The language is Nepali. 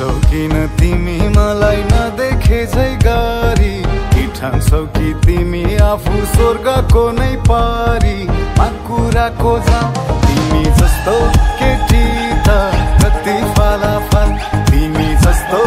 ठान्छौ किन तिमी मलाई नदेखे झै गरी? कि ठान्छौ कि तिमी आफू स्वर्गको नै पारी? कुराको जाऊ तिमी जस्तो केटी त कति फाला फाल तिमी जस्तो